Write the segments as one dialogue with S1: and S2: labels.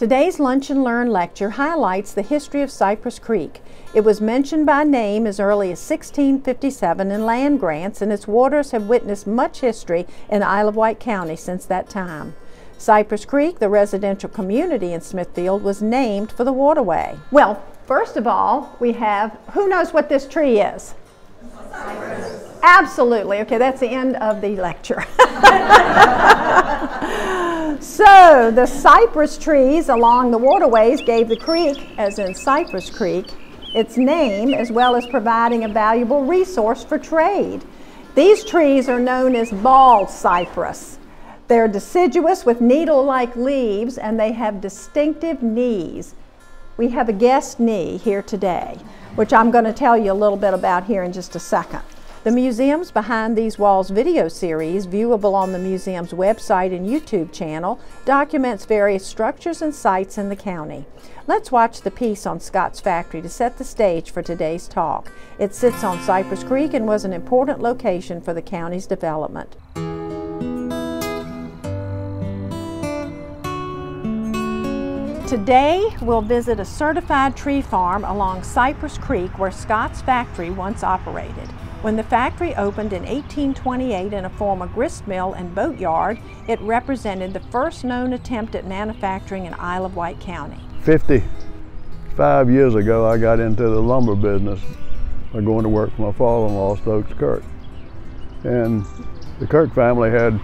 S1: Today's Lunch and Learn lecture highlights the history of Cypress Creek. It was mentioned by name as early as 1657 in land grants, and its waters have witnessed much history in Isle of Wight County since that time. Cypress Creek, the residential community in Smithfield, was named for the waterway. Well, first of all, we have, who knows what this tree is? Cypress. Absolutely. Okay, that's the end of the lecture. so, the cypress trees along the waterways gave the creek, as in Cypress Creek, its name, as well as providing a valuable resource for trade. These trees are known as bald cypress. They're deciduous with needle like leaves and they have distinctive knees. We have a guest knee here today, which I'm going to tell you a little bit about here in just a second. The Museums Behind These Walls video series, viewable on the museum's website and YouTube channel, documents various structures and sites in the county. Let's watch the piece on Scott's Factory to set the stage for today's talk. It sits on Cypress Creek and was an important location for the county's development. Today, we'll visit a certified tree farm along Cypress Creek where Scott's Factory once operated. When the factory opened in 1828 in a former grist mill and boatyard, it represented the first known attempt at manufacturing in Isle of Wight County.
S2: 55 years ago, I got into the lumber business by going to work for my father-in-law, Stokes Kirk. And the Kirk family had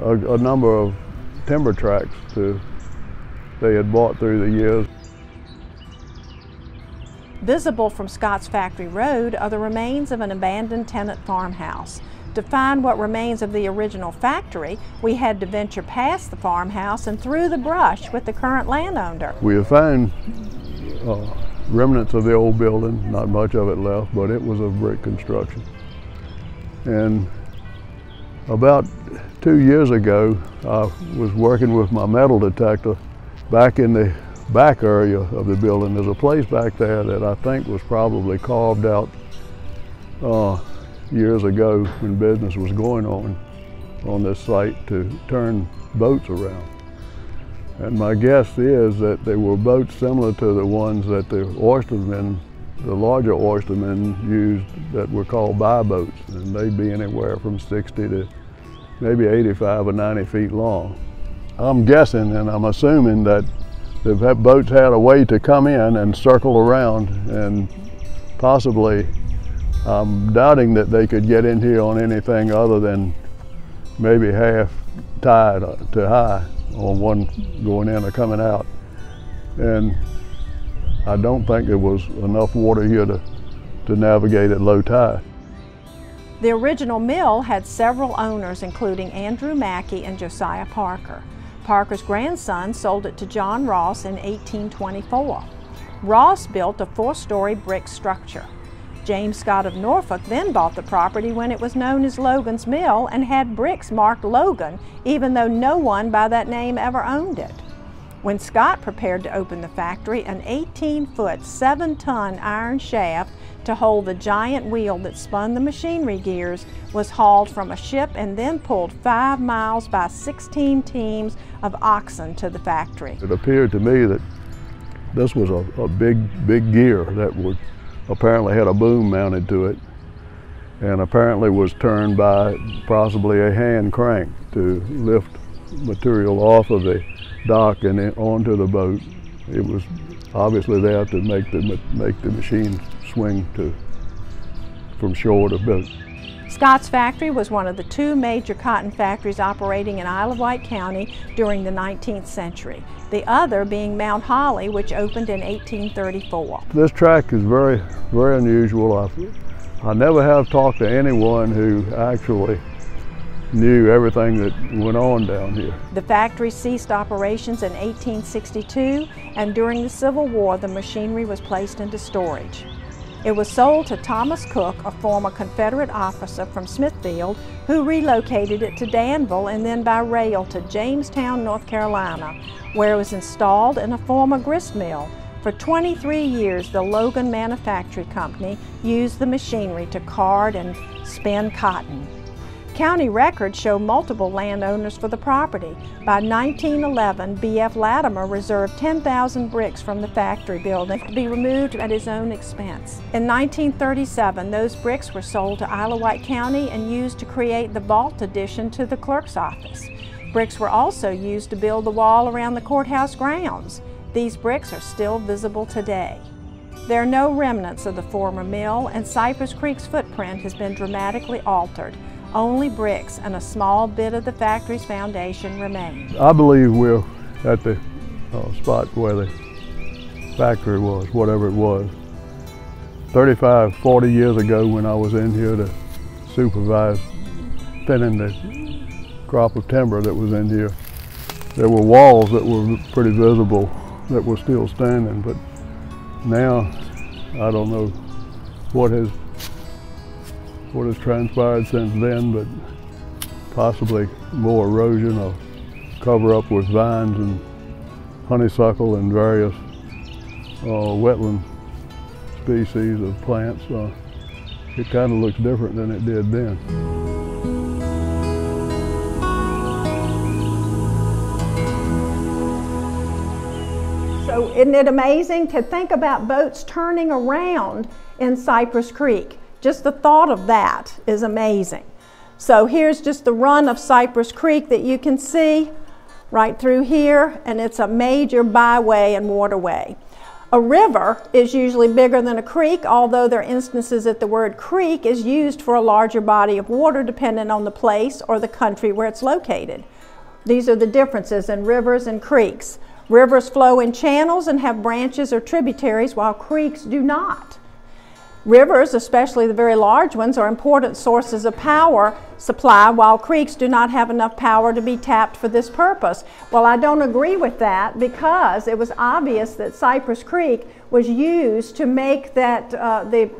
S2: a, a number of timber tracts to, they had bought through the years.
S1: Visible from Scott's Factory Road are the remains of an abandoned tenant farmhouse. To find what remains of the original factory, we had to venture past the farmhouse and through the brush with the current landowner.
S2: We have found uh, remnants of the old building, not much of it left, but it was of brick construction. And about two years ago, I was working with my metal detector back in the back area of the building. There's a place back there that I think was probably carved out uh, years ago when business was going on on this site to turn boats around. And my guess is that they were boats similar to the ones that the oystermen, the larger oystermen used that were called buy boats. And they'd be anywhere from 60 to maybe 85 or 90 feet long. I'm guessing and I'm assuming that the boats had a way to come in and circle around and possibly I'm doubting that they could get in here on anything other than maybe half tide to high on one going in or coming out. And I don't think there was enough water here to, to navigate at low tide.
S1: The original mill had several owners, including Andrew Mackey and Josiah Parker. Parker's grandson sold it to John Ross in 1824. Ross built a four-story brick structure. James Scott of Norfolk then bought the property when it was known as Logan's Mill and had bricks marked Logan, even though no one by that name ever owned it. When Scott prepared to open the factory, an 18-foot, 7-ton iron shaft to hold the giant wheel that spun the machinery gears was hauled from a ship and then pulled five miles by 16 teams of oxen to the factory.
S2: It appeared to me that this was a, a big, big gear that would apparently had a boom mounted to it and apparently was turned by possibly a hand crank to lift material off of the dock and onto the boat. It was obviously they have to make the, make the machine swing to, from shore to boat.
S1: Scott's factory was one of the two major cotton factories operating in Isle of Wight County during the 19th century, the other being Mount Holly, which opened in 1834.
S2: This track is very, very unusual. I, I never have talked to anyone who actually knew everything that went on down here.
S1: The factory ceased operations in 1862 and during the Civil War the machinery was placed into storage. It was sold to Thomas Cook, a former Confederate officer from Smithfield, who relocated it to Danville and then by rail to Jamestown, North Carolina, where it was installed in a former grist mill. For 23 years, the Logan Manufacturing Company used the machinery to card and spin cotton. County records show multiple landowners for the property. By 1911, B.F. Latimer reserved 10,000 bricks from the factory building to be removed at his own expense. In 1937, those bricks were sold to of Wight County and used to create the vault addition to the clerk's office. Bricks were also used to build the wall around the courthouse grounds. These bricks are still visible today. There are no remnants of the former mill, and Cypress Creek's footprint has been dramatically altered. Only bricks and a small bit of the factory's foundation remain.
S2: I believe we're at the uh, spot where the factory was, whatever it was. 35, 40 years ago when I was in here to supervise thinning the crop of timber that was in here, there were walls that were pretty visible that were still standing, but now I don't know what has what has transpired since then, but possibly more erosion or cover up with vines and honeysuckle and various uh, wetland species of plants. Uh, it kind of looks different than it did then.
S1: So isn't it amazing to think about boats turning around in Cypress Creek? Just the thought of that is amazing. So here's just the run of Cypress Creek that you can see right through here, and it's a major byway and waterway. A river is usually bigger than a creek, although there are instances that the word creek is used for a larger body of water depending on the place or the country where it's located. These are the differences in rivers and creeks. Rivers flow in channels and have branches or tributaries, while creeks do not. Rivers, especially the very large ones, are important sources of power supply, while creeks do not have enough power to be tapped for this purpose. Well, I don't agree with that because it was obvious that Cypress Creek was used to make that uh, the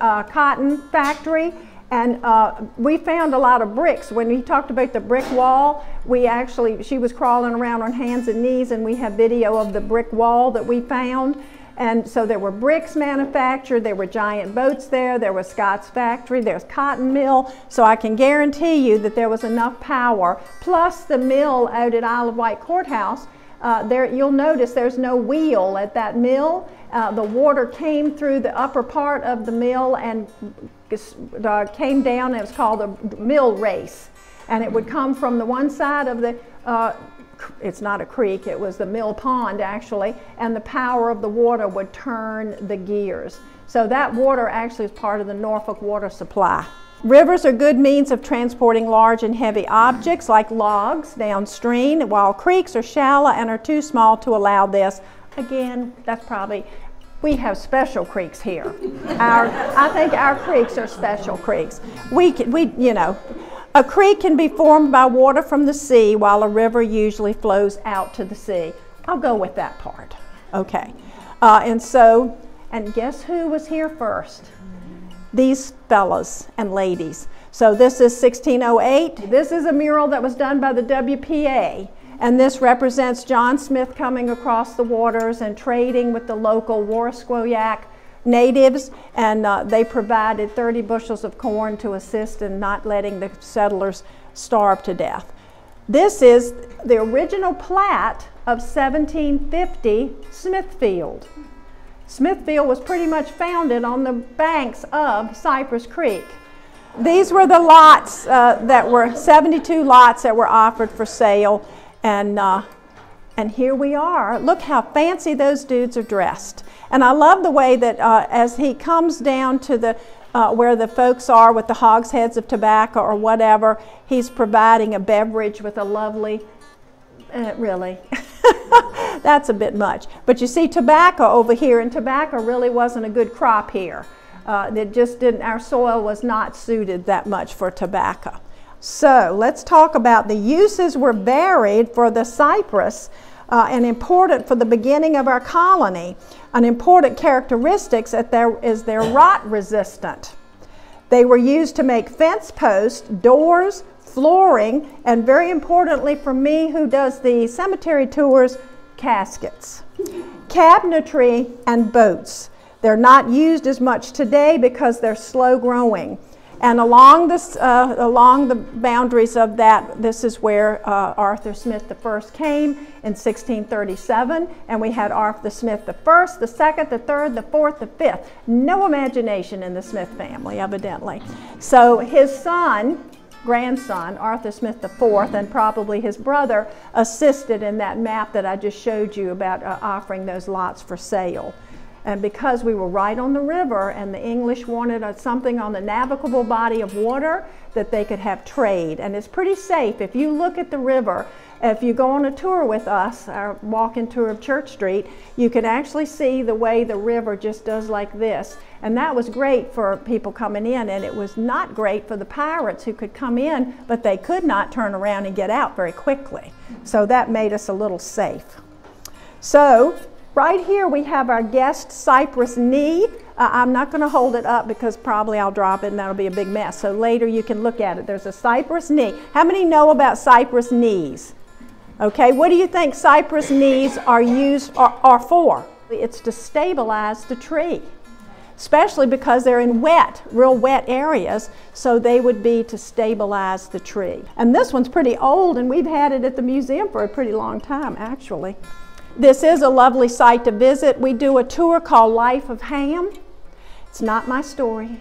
S1: uh, cotton factory and uh, we found a lot of bricks. When we talked about the brick wall, we actually, she was crawling around on hands and knees, and we have video of the brick wall that we found. And so there were bricks manufactured, there were giant boats there, there was Scott's factory, there's cotton mill. So I can guarantee you that there was enough power, plus the mill out at Isle of Wight Courthouse. Uh, there, you'll notice there's no wheel at that mill. Uh, the water came through the upper part of the mill and uh, came down. It was called a mill race. And it would come from the one side of the uh, it's not a creek, it was the mill pond actually, and the power of the water would turn the gears. So that water actually is part of the Norfolk water supply. Rivers are good means of transporting large and heavy objects like logs downstream, while creeks are shallow and are too small to allow this. Again, that's probably, we have special creeks here. Our, I think our creeks are special creeks. We, we, you know, a creek can be formed by water from the sea, while a river usually flows out to the sea. I'll go with that part. Okay. Uh, and so, and guess who was here first? These fellas and ladies. So this is 1608. This is a mural that was done by the WPA. And this represents John Smith coming across the waters and trading with the local Warrosquyoak natives, and uh, they provided 30 bushels of corn to assist in not letting the settlers starve to death. This is the original plat of 1750 Smithfield. Smithfield was pretty much founded on the banks of Cypress Creek. These were the lots uh, that were 72 lots that were offered for sale, and uh, and here we are. Look how fancy those dudes are dressed. And I love the way that uh, as he comes down to the uh, where the folks are with the hogsheads of tobacco or whatever, he's providing a beverage with a lovely, uh, really, that's a bit much. But you see tobacco over here, and tobacco really wasn't a good crop here. Uh, it just didn't, our soil was not suited that much for tobacco. So let's talk about the uses were varied for the cypress uh, and important for the beginning of our colony. An important characteristic is they're rot resistant. They were used to make fence posts, doors, flooring, and very importantly for me who does the cemetery tours, caskets. Cabinetry and boats. They're not used as much today because they're slow growing. And along, this, uh, along the boundaries of that, this is where uh, Arthur Smith I came in 1637, and we had Arthur Smith the first, the second, the third, the fourth, the fifth. No imagination in the Smith family, evidently. So his son, grandson, Arthur Smith IV, and probably his brother, assisted in that map that I just showed you about uh, offering those lots for sale. And because we were right on the river and the English wanted a, something on the navigable body of water that they could have trade. And it's pretty safe. If you look at the river, if you go on a tour with us, our walking tour of Church Street, you can actually see the way the river just does like this. And that was great for people coming in, and it was not great for the pirates who could come in, but they could not turn around and get out very quickly. So that made us a little safe. So Right here we have our guest cypress knee. Uh, I'm not going to hold it up because probably I'll drop it and that'll be a big mess. So later you can look at it. There's a cypress knee. How many know about cypress knees? Okay, what do you think cypress knees are used are, are for? It's to stabilize the tree, especially because they're in wet, real wet areas, so they would be to stabilize the tree. And this one's pretty old and we've had it at the museum for a pretty long time actually. This is a lovely site to visit. We do a tour called Life of Ham. It's not my story,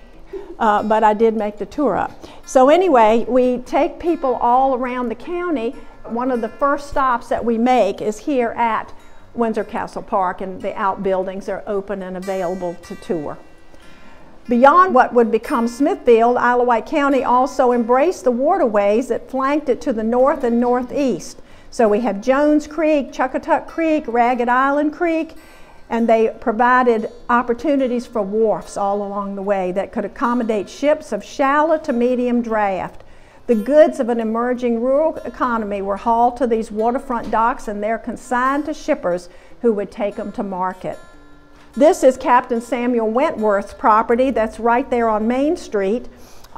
S1: uh, but I did make the tour up. So anyway, we take people all around the county. One of the first stops that we make is here at Windsor Castle Park, and the outbuildings are open and available to tour. Beyond what would become Smithfield, Isle of Wight County also embraced the waterways that flanked it to the north and northeast. So we have Jones Creek, Chuckatuck Creek, Ragged Island Creek, and they provided opportunities for wharfs all along the way that could accommodate ships of shallow to medium draft. The goods of an emerging rural economy were hauled to these waterfront docks and they're consigned to shippers who would take them to market. This is Captain Samuel Wentworth's property that's right there on Main Street.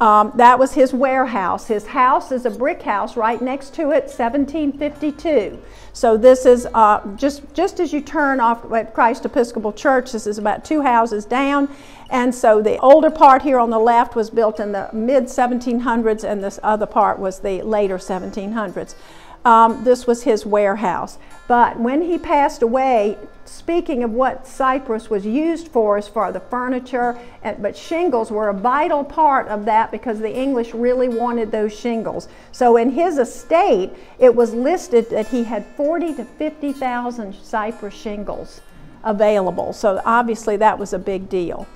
S1: Um, that was his warehouse. His house is a brick house right next to it, 1752. So this is uh, just, just as you turn off at Christ Episcopal Church, this is about two houses down. And so the older part here on the left was built in the mid 1700s and this other part was the later 1700s. Um, this was his warehouse. But when he passed away, speaking of what cypress was used for as for the furniture, but shingles were a vital part of that because the English really wanted those shingles. So in his estate, it was listed that he had 40 to 50,000 cypress shingles available. So obviously that was a big deal.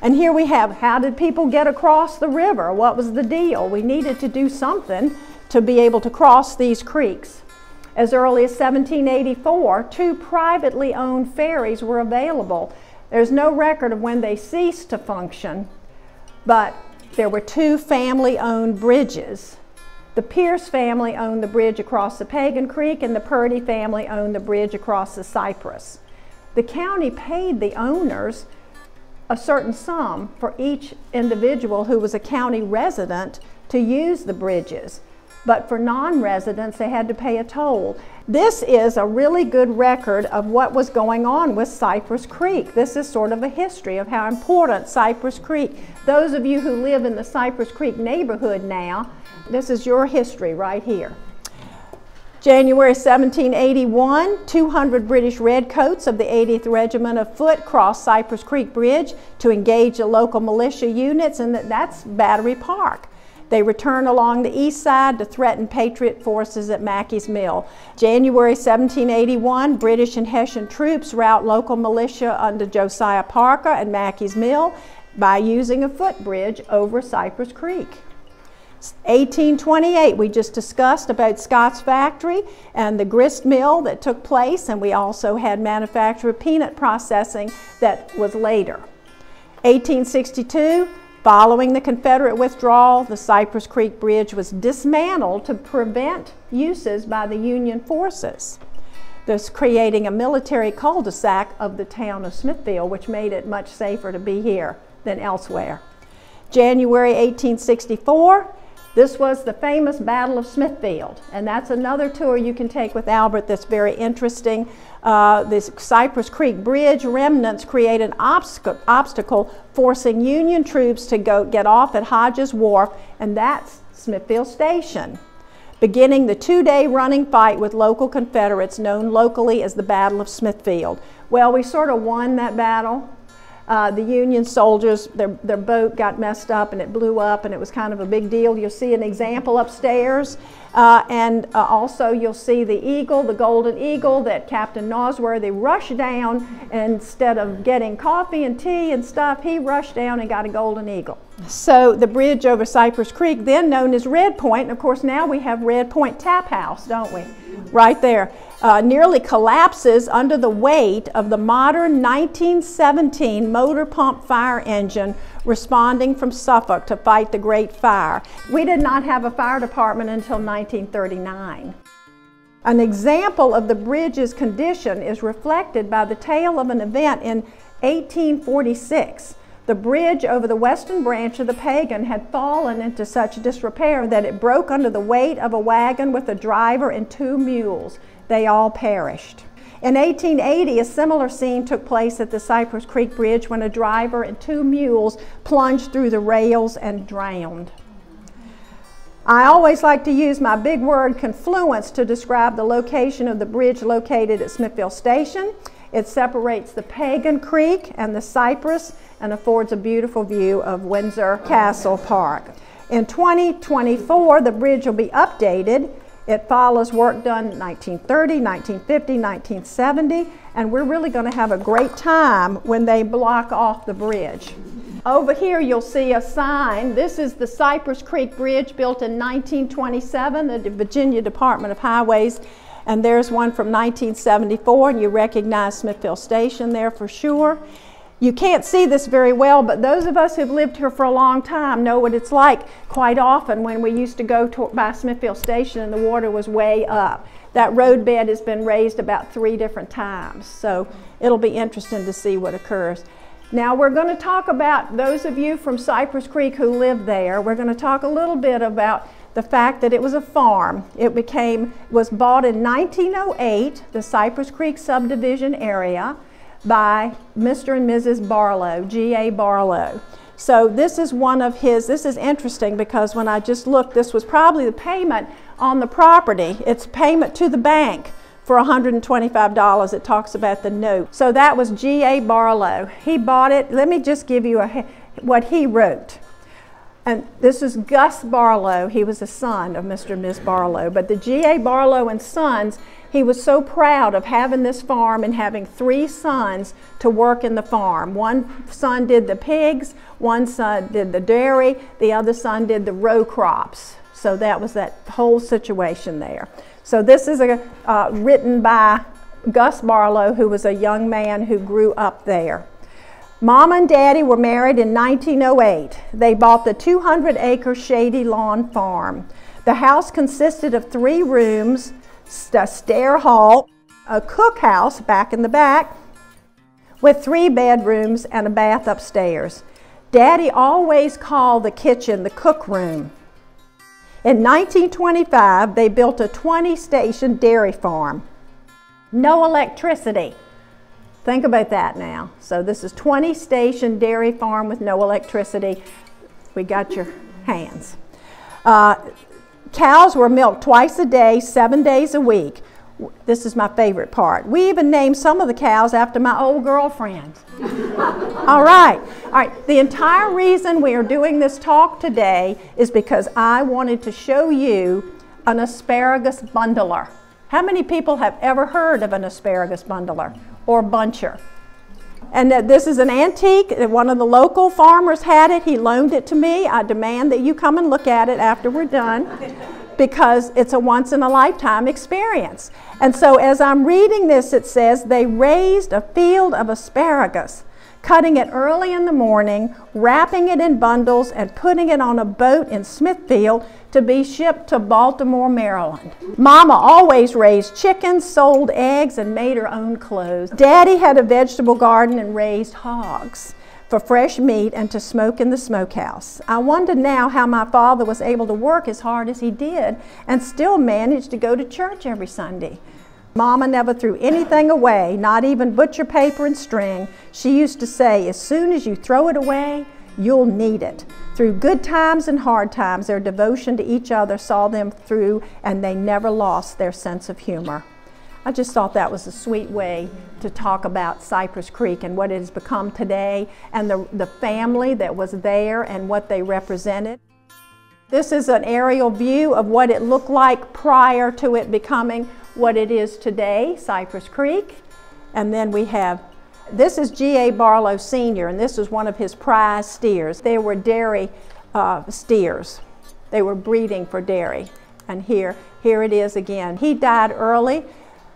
S1: And here we have, how did people get across the river? What was the deal? We needed to do something to be able to cross these creeks. As early as 1784, two privately owned ferries were available. There's no record of when they ceased to function, but there were two family owned bridges. The Pierce family owned the bridge across the Pagan Creek, and the Purdy family owned the bridge across the Cypress. The county paid the owners a certain sum for each individual who was a county resident to use the bridges but for non-residents they had to pay a toll. This is a really good record of what was going on with Cypress Creek. This is sort of a history of how important Cypress Creek. Those of you who live in the Cypress Creek neighborhood now, this is your history right here. January 1781, 200 British Redcoats of the 80th Regiment of Foot crossed Cypress Creek Bridge to engage the local militia units, and that's Battery Park. They return along the east side to threaten Patriot forces at Mackey's Mill. January 1781, British and Hessian troops rout local militia under Josiah Parker at Mackey's Mill by using a footbridge over Cypress Creek. 1828, we just discussed about Scott's factory and the grist mill that took place, and we also had manufacture of peanut processing that was later. 1862, Following the Confederate withdrawal, the Cypress Creek Bridge was dismantled to prevent uses by the Union forces, thus creating a military cul-de-sac of the town of Smithfield, which made it much safer to be here than elsewhere. January 1864, This was the famous Battle of Smithfield, and that's another tour you can take with Albert that's very interesting. Uh, this Cypress Creek Bridge remnants create an obstacle, obstacle forcing Union troops to go get off at Hodges Wharf, and that's Smithfield Station, beginning the two-day running fight with local Confederates known locally as the Battle of Smithfield. Well, we sort of won that battle. Uh, the Union soldiers, their, their boat got messed up and it blew up and it was kind of a big deal. You'll see an example upstairs. Uh, and uh, also you'll see the eagle, the golden eagle that Captain Nosworthy rushed down. Instead of getting coffee and tea and stuff, he rushed down and got a golden eagle. So the bridge over Cypress Creek, then known as Red Point, and of course now we have Red Point Tap House, don't we? Right there uh, nearly collapses under the weight of the modern 1917 motor pump fire engine responding from Suffolk to fight the Great Fire. We did not have a fire department until 1939. An example of the bridge's condition is reflected by the tale of an event in 1846. The bridge over the western branch of the Pagan had fallen into such disrepair that it broke under the weight of a wagon with a driver and two mules they all perished. In 1880, a similar scene took place at the Cypress Creek Bridge when a driver and two mules plunged through the rails and drowned. I always like to use my big word confluence to describe the location of the bridge located at Smithfield Station. It separates the Pagan Creek and the Cypress and affords a beautiful view of Windsor Castle Park. In 2024, the bridge will be updated it follows work done in 1930, 1950, 1970, and we're really going to have a great time when they block off the bridge. Over here you'll see a sign. This is the Cypress Creek Bridge built in 1927, the Virginia Department of Highways. And there's one from 1974, and you recognize Smithfield Station there for sure. You can't see this very well, but those of us who've lived here for a long time know what it's like quite often when we used to go to, by Smithfield Station and the water was way up. That road bed has been raised about three different times, so it'll be interesting to see what occurs. Now we're going to talk about those of you from Cypress Creek who live there. We're going to talk a little bit about the fact that it was a farm. It became was bought in 1908, the Cypress Creek subdivision area by Mr. and Mrs. Barlow, G.A. Barlow. So this is one of his, this is interesting because when I just looked, this was probably the payment on the property. It's payment to the bank for $125. It talks about the note. So that was G.A. Barlow. He bought it. Let me just give you a, what he wrote. And this is Gus Barlow. He was a son of Mr. and Ms. Barlow. But the G.A. Barlow and Sons he was so proud of having this farm and having three sons to work in the farm. One son did the pigs, one son did the dairy, the other son did the row crops. So that was that whole situation there. So this is a, uh, written by Gus Barlow, who was a young man who grew up there. Mom and Daddy were married in 1908. They bought the 200 acre shady lawn farm. The house consisted of three rooms, stair hall, a cookhouse back in the back with three bedrooms and a bath upstairs. Daddy always called the kitchen the cook room. In 1925, they built a 20 station dairy farm. No electricity. Think about that now. So this is 20 station dairy farm with no electricity. We got your hands. Uh, Cows were milked twice a day, seven days a week. This is my favorite part. We even named some of the cows after my old girlfriend. All right. All right. The entire reason we are doing this talk today is because I wanted to show you an asparagus bundler. How many people have ever heard of an asparagus bundler or buncher? And this is an antique. One of the local farmers had it. He loaned it to me. I demand that you come and look at it after we're done because it's a once in a lifetime experience. And so as I'm reading this, it says, they raised a field of asparagus cutting it early in the morning, wrapping it in bundles, and putting it on a boat in Smithfield to be shipped to Baltimore, Maryland. Mama always raised chickens, sold eggs, and made her own clothes. Daddy had a vegetable garden and raised hogs. For fresh meat and to smoke in the smokehouse. I wonder now how my father was able to work as hard as he did and still manage to go to church every Sunday. Mama never threw anything away, not even butcher paper and string. She used to say, as soon as you throw it away, you'll need it. Through good times and hard times, their devotion to each other saw them through and they never lost their sense of humor. I just thought that was a sweet way to talk about Cypress Creek and what it has become today and the, the family that was there and what they represented. This is an aerial view of what it looked like prior to it becoming what it is today, Cypress Creek. And then we have, this is G.A. Barlow Sr., and this is one of his prize steers. They were dairy uh, steers. They were breeding for dairy. And here, here it is again. He died early.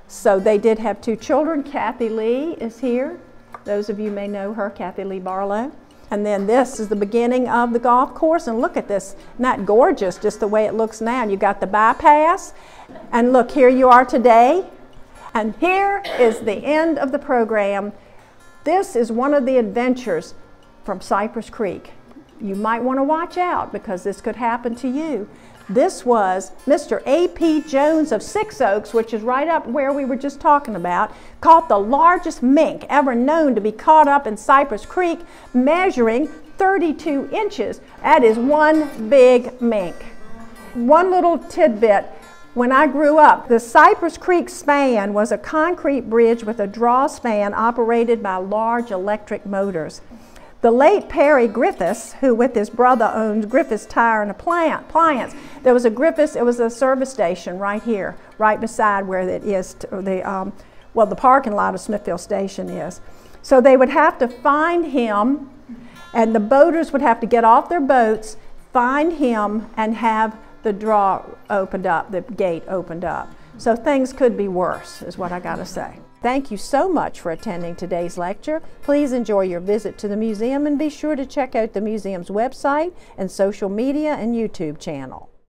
S1: So they did have two children. Kathy Lee is here. Those of you may know her, Kathy Lee Barlow. And then this is the beginning of the golf course. And look at this, not gorgeous, just the way it looks now. You got the bypass. And look, here you are today. And here is the end of the program. This is one of the adventures from Cypress Creek. You might want to watch out because this could happen to you. This was Mr. A.P. Jones of Six Oaks, which is right up where we were just talking about, caught the largest mink ever known to be caught up in Cypress Creek, measuring 32 inches. That is one big mink. One little tidbit. When I grew up, the Cypress Creek span was a concrete bridge with a draw span operated by large electric motors. The late Perry Griffiths, who with his brother owned Griffiths Tire and Appliance, there was a Griffiths, it was a service station right here, right beside where it is, the, um, well, the parking lot of Smithfield Station is. So they would have to find him, and the boaters would have to get off their boats, find him, and have the draw opened up, the gate opened up. So things could be worse, is what I got to say. Thank you so much for attending today's lecture. Please enjoy your visit to the museum and be sure to check out the museum's website and social media and YouTube channel.